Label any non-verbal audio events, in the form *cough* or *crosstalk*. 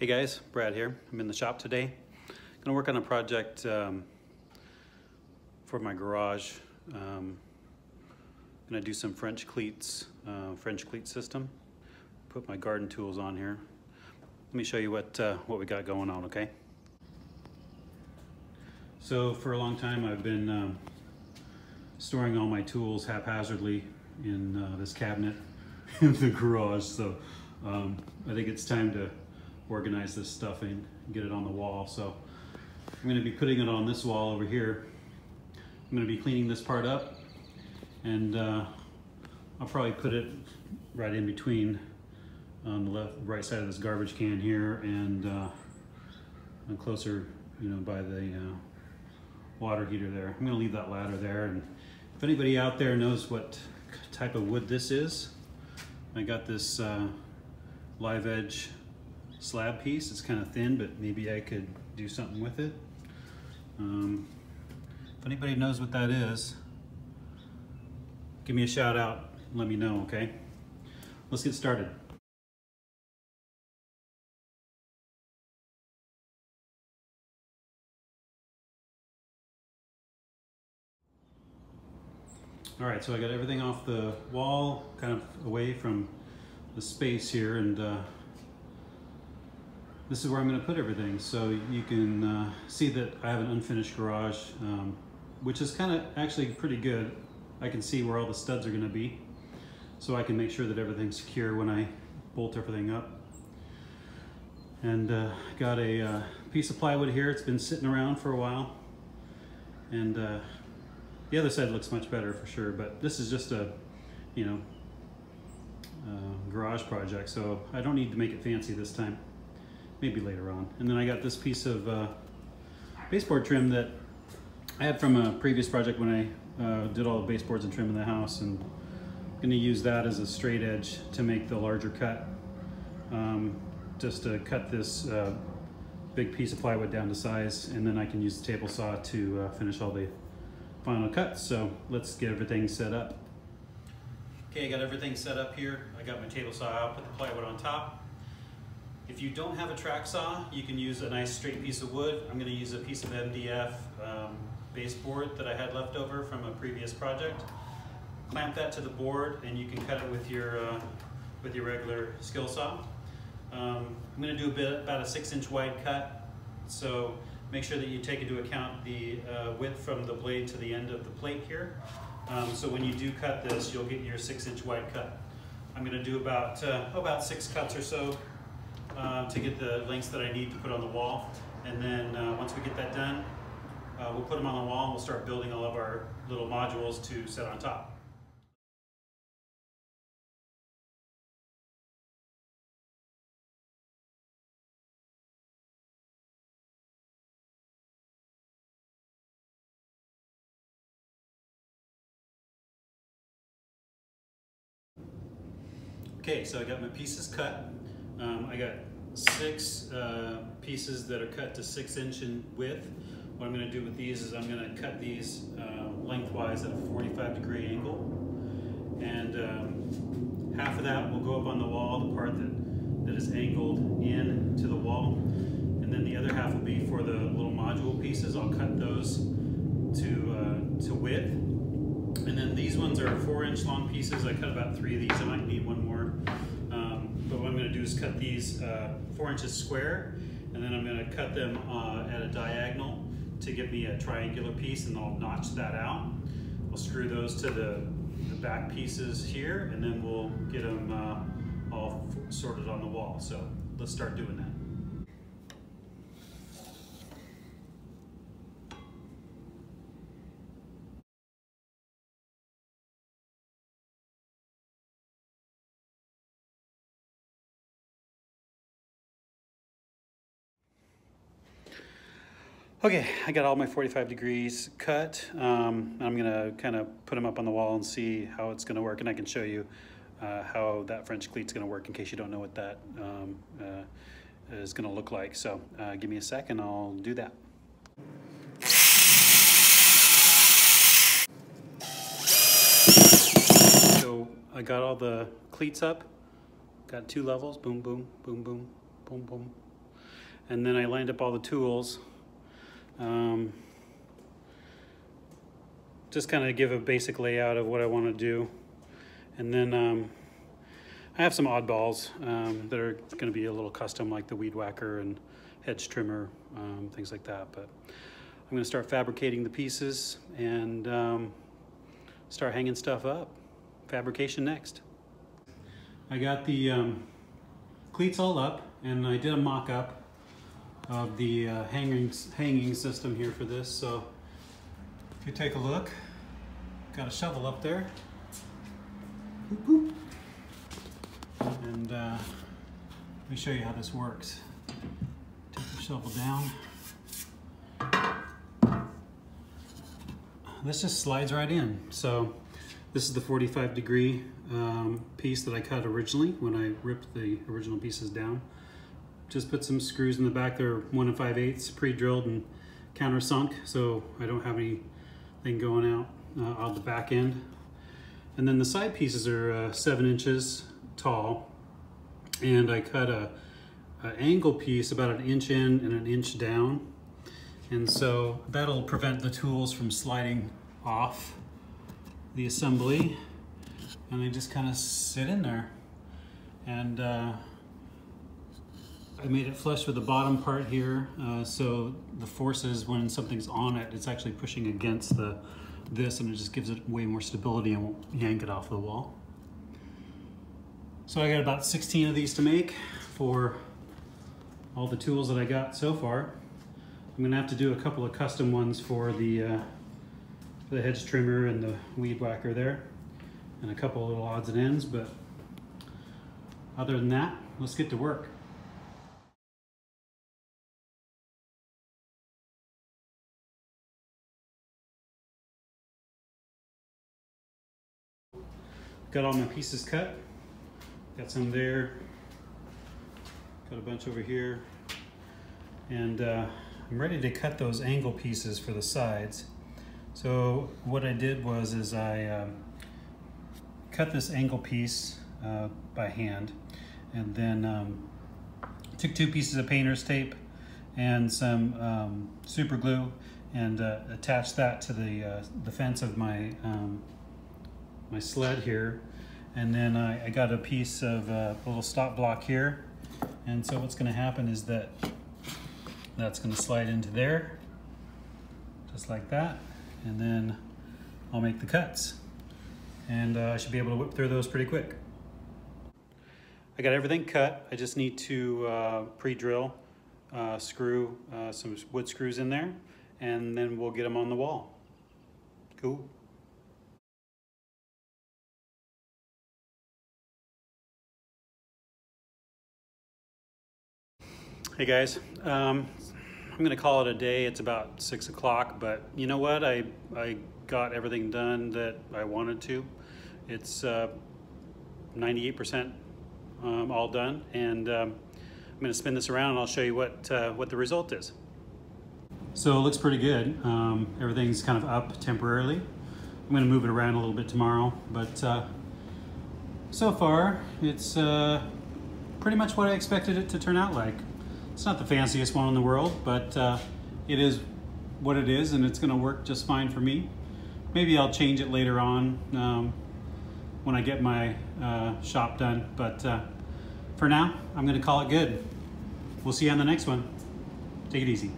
Hey guys, Brad here. I'm in the shop today. I'm Gonna work on a project um, for my garage. Um, gonna do some French cleats, uh, French cleat system. Put my garden tools on here. Let me show you what uh, what we got going on, okay? So for a long time I've been um, storing all my tools haphazardly in uh, this cabinet *laughs* in the garage. So um, I think it's time to organize this stuff and get it on the wall. So I'm gonna be putting it on this wall over here. I'm gonna be cleaning this part up and uh, I'll probably put it right in between on the left, right side of this garbage can here and uh, closer, you know, by the uh, water heater there. I'm gonna leave that ladder there and if anybody out there knows what type of wood this is, I got this uh, live edge slab piece. It's kind of thin, but maybe I could do something with it. Um, if anybody knows what that is, give me a shout out. Let me know, okay? Let's get started. All right, so I got everything off the wall, kind of away from the space here, and uh, this is where I'm going to put everything. So you can uh, see that I have an unfinished garage, um, which is kind of actually pretty good. I can see where all the studs are going to be, so I can make sure that everything's secure when I bolt everything up. And uh, got a uh, piece of plywood here. It's been sitting around for a while, and uh, the other side looks much better for sure. But this is just a, you know, uh, garage project, so I don't need to make it fancy this time. Maybe later on. And then I got this piece of uh, baseboard trim that I had from a previous project when I uh, did all the baseboards and trim in the house, and I'm going to use that as a straight edge to make the larger cut. Um, just to cut this uh, big piece of plywood down to size, and then I can use the table saw to uh, finish all the final cuts. So let's get everything set up. Okay, I got everything set up here. I got my table saw out, put the plywood on top. If you don't have a track saw, you can use a nice straight piece of wood. I'm gonna use a piece of MDF um, baseboard that I had left over from a previous project. Clamp that to the board and you can cut it with your, uh, with your regular skill saw. Um, I'm gonna do a bit, about a six inch wide cut. So make sure that you take into account the uh, width from the blade to the end of the plate here. Um, so when you do cut this, you'll get your six inch wide cut. I'm gonna do about, uh, about six cuts or so uh, to get the lengths that I need to put on the wall. And then uh, once we get that done, uh, we'll put them on the wall and we'll start building all of our little modules to set on top. Okay, so I got my pieces cut. Um, I got six uh, pieces that are cut to six inch in width. What I'm gonna do with these is I'm gonna cut these uh, lengthwise at a 45 degree angle. And um, half of that will go up on the wall, the part that, that is angled in to the wall. And then the other half will be for the little module pieces. I'll cut those to, uh, to width. And then these ones are four inch long pieces. I cut about three of these. I might need one more. Is cut these uh, four inches square, and then I'm gonna cut them uh, at a diagonal to give me a triangular piece, and I'll notch that out. I'll screw those to the, the back pieces here, and then we'll get them uh, all sorted on the wall. So let's start doing that. Okay, I got all my 45 degrees cut. Um, I'm gonna kind of put them up on the wall and see how it's gonna work and I can show you uh, how that French cleat's gonna work in case you don't know what that um, uh, is gonna look like. So uh, give me a sec and I'll do that. So I got all the cleats up, got two levels, boom, boom, boom, boom, boom, boom. and then I lined up all the tools. Um, just kind of give a basic layout of what I want to do. And then um, I have some oddballs um, that are going to be a little custom like the weed whacker and hedge trimmer, um, things like that. But I'm going to start fabricating the pieces and um, start hanging stuff up. Fabrication next. I got the um, cleats all up and I did a mock-up of the uh, hanging, hanging system here for this. So if you take a look, got a shovel up there. Boop, boop. And uh, let me show you how this works. Take the shovel down. This just slides right in. So this is the 45 degree um, piece that I cut originally when I ripped the original pieces down. Just put some screws in the back. They're one and five eighths pre-drilled and countersunk, so I don't have anything going out uh, on the back end. And then the side pieces are uh, seven inches tall, and I cut a, a angle piece about an inch in and an inch down. And so that'll prevent the tools from sliding off the assembly and they just kind of sit in there. And uh, I made it flush with the bottom part here, uh, so the forces when something's on it, it's actually pushing against the this and it just gives it way more stability and won't yank it off the wall. So I got about 16 of these to make for all the tools that I got so far. I'm gonna have to do a couple of custom ones for the, uh, for the hedge trimmer and the weed whacker there and a couple of little odds and ends, but other than that, let's get to work. Got all my pieces cut. Got some there. Got a bunch over here. And uh, I'm ready to cut those angle pieces for the sides. So what I did was is I um, cut this angle piece uh, by hand and then um, took two pieces of painter's tape and some um, super glue and uh, attached that to the, uh, the fence of my um, my sled here. And then I, I got a piece of uh, a little stop block here. And so what's gonna happen is that that's gonna slide into there, just like that. And then I'll make the cuts. And uh, I should be able to whip through those pretty quick. I got everything cut. I just need to uh, pre-drill, uh, screw uh, some wood screws in there, and then we'll get them on the wall. Cool. Hey guys, um, I'm gonna call it a day. It's about six o'clock, but you know what? I, I got everything done that I wanted to. It's 98% uh, um, all done, and um, I'm gonna spin this around and I'll show you what, uh, what the result is. So it looks pretty good. Um, everything's kind of up temporarily. I'm gonna move it around a little bit tomorrow, but uh, so far it's uh, pretty much what I expected it to turn out like. It's not the fanciest one in the world, but uh, it is what it is and it's gonna work just fine for me. Maybe I'll change it later on um, when I get my uh, shop done, but uh, for now, I'm gonna call it good. We'll see you on the next one. Take it easy.